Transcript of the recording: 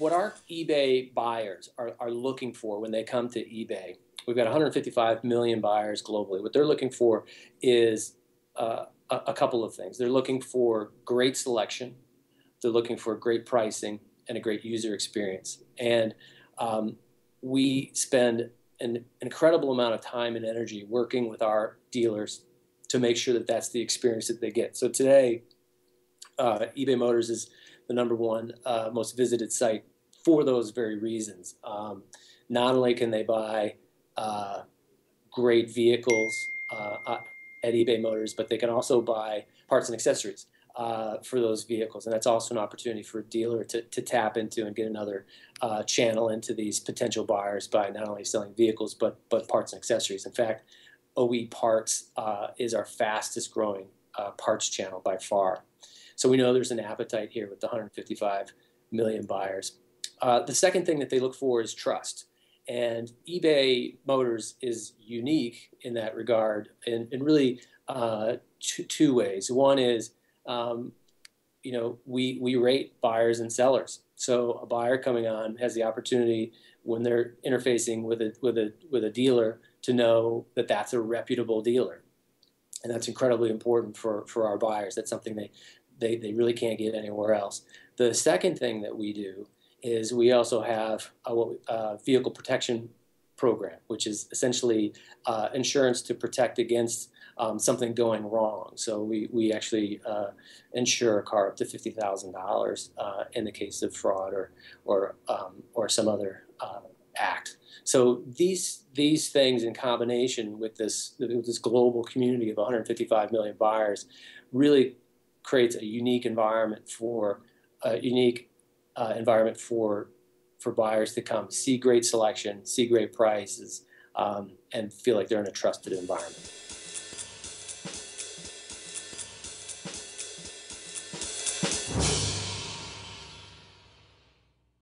what our eBay buyers are, are looking for when they come to eBay, we've got 155 million buyers globally. What they're looking for is uh, a, a couple of things. They're looking for great selection, they're looking for great pricing, and a great user experience. And um, we spend an incredible amount of time and energy working with our dealers to make sure that that's the experience that they get. So today, uh, eBay Motors is the number one uh, most visited site for those very reasons. Um, not only can they buy uh, great vehicles uh, at eBay Motors, but they can also buy parts and accessories uh, for those vehicles. And that's also an opportunity for a dealer to, to tap into and get another uh, channel into these potential buyers by not only selling vehicles, but, but parts and accessories. In fact, OE Parts uh, is our fastest growing uh, parts channel by far. So we know there's an appetite here with the 155 million buyers. Uh, the second thing that they look for is trust. And eBay Motors is unique in that regard in, in really uh, two, two, ways. One is, um, you know, we, we rate buyers and sellers. So a buyer coming on has the opportunity when they're interfacing with a, with a, with a dealer to know that that's a reputable dealer. And that's incredibly important for, for our buyers. That's something they, they, they really can't get anywhere else. The second thing that we do is we also have a, vehicle protection program, which is essentially uh, insurance to protect against um, something going wrong. So we, we actually uh, insure a car up to $50,000 uh, in the case of fraud or, or, um, or some other uh, act. So these, these things in combination with this, with this global community of 155 million buyers really creates a unique environment for a unique uh, environment for for buyers to come see great selection, see great prices, um, and feel like they're in a trusted environment.